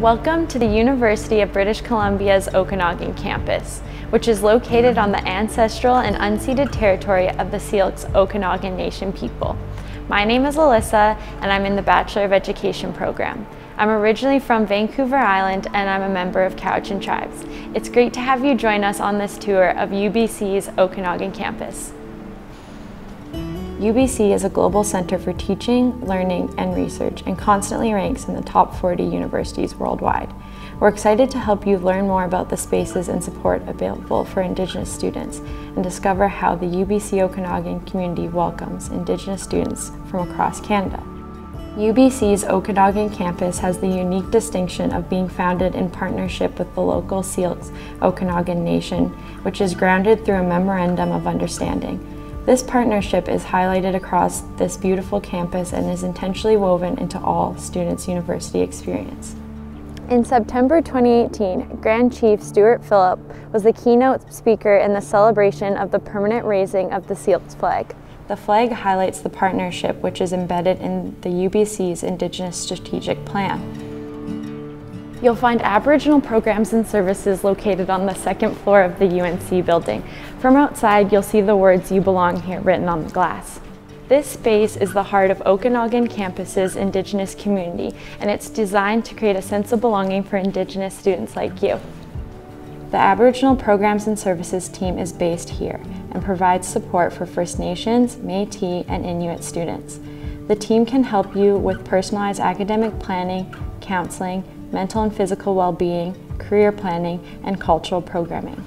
Welcome to the University of British Columbia's Okanagan campus, which is located on the ancestral and unceded territory of the Syilx Okanagan Nation people. My name is Alyssa and I'm in the Bachelor of Education program. I'm originally from Vancouver Island and I'm a member of Cowichan Tribes. It's great to have you join us on this tour of UBC's Okanagan campus. UBC is a global center for teaching, learning, and research and constantly ranks in the top 40 universities worldwide. We're excited to help you learn more about the spaces and support available for Indigenous students and discover how the UBC Okanagan community welcomes Indigenous students from across Canada. UBC's Okanagan campus has the unique distinction of being founded in partnership with the local Syilx Okanagan Nation, which is grounded through a Memorandum of Understanding. This partnership is highlighted across this beautiful campus and is intentionally woven into all students' university experience. In September 2018, Grand Chief Stewart Phillip was the keynote speaker in the celebration of the permanent raising of the Syilx flag. The flag highlights the partnership which is embedded in the UBC's Indigenous Strategic Plan. You'll find Aboriginal programs and services located on the second floor of the UNC building. From outside, you'll see the words You Belong Here written on the glass. This space is the heart of Okanagan campus's Indigenous community, and it's designed to create a sense of belonging for Indigenous students like you. The Aboriginal Programs and Services team is based here and provides support for First Nations, Métis, and Inuit students. The team can help you with personalized academic planning, counseling, mental and physical well-being, career planning, and cultural programming.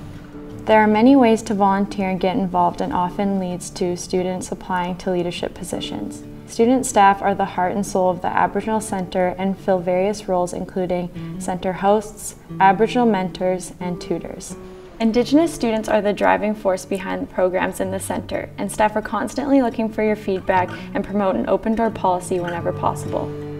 There are many ways to volunteer and get involved and often leads to students applying to leadership positions. Student staff are the heart and soul of the Aboriginal Centre and fill various roles including centre hosts, Aboriginal mentors, and tutors. Indigenous students are the driving force behind the programs in the centre, and staff are constantly looking for your feedback and promote an open door policy whenever possible.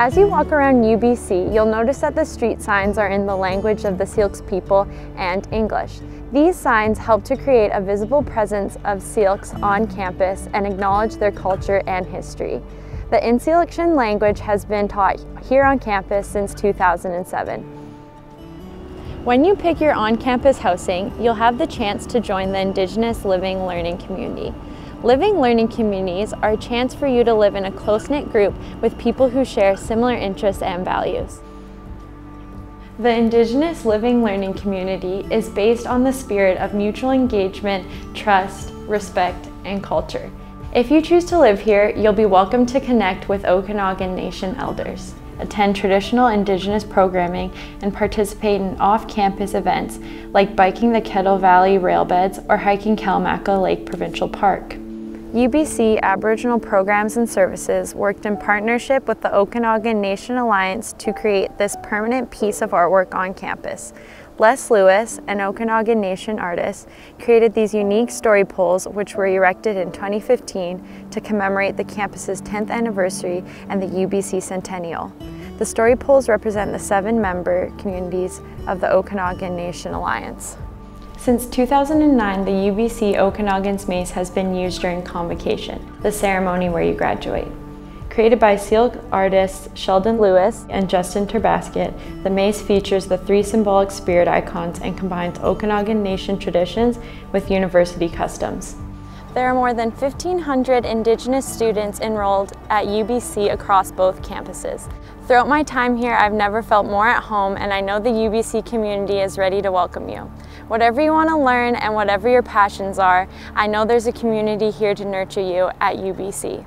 As you walk around UBC, you'll notice that the street signs are in the language of the Syilx people and English. These signs help to create a visible presence of Syilx on campus and acknowledge their culture and history. The nsyilxcən language has been taught here on campus since 2007. When you pick your on-campus housing, you'll have the chance to join the Indigenous Living Learning Community. Living learning communities are a chance for you to live in a close-knit group with people who share similar interests and values. The Indigenous Living Learning Community is based on the spirit of mutual engagement, trust, respect, and culture. If you choose to live here, you'll be welcome to connect with Okanagan Nation elders, attend traditional Indigenous programming, and participate in off-campus events like biking the Kettle Valley railbeds or hiking Kalamalka Lake Provincial Park. UBC Aboriginal Programs and Services worked in partnership with the Okanagan Nation Alliance to create this permanent piece of artwork on campus. Les Louis, an Okanagan Nation artist, created these unique story poles which were erected in 2015 to commemorate the campus's 10th anniversary and the UBC centennial. The story poles represent the seven member communities of the Okanagan Nation Alliance. Since 2009, the UBC Okanagan's Mace has been used during convocation, the ceremony where you graduate. Created by Syilx artists Sheldon Louis and Justin Terbasket, the mace features the three symbolic spirit icons and combines Okanagan Nation traditions with university customs. There are more than 1,500 Indigenous students enrolled at UBC across both campuses. Throughout my time here, I've never felt more at home and I know the UBC community is ready to welcome you. Whatever you want to learn and whatever your passions are, I know there's a community here to nurture you at UBC.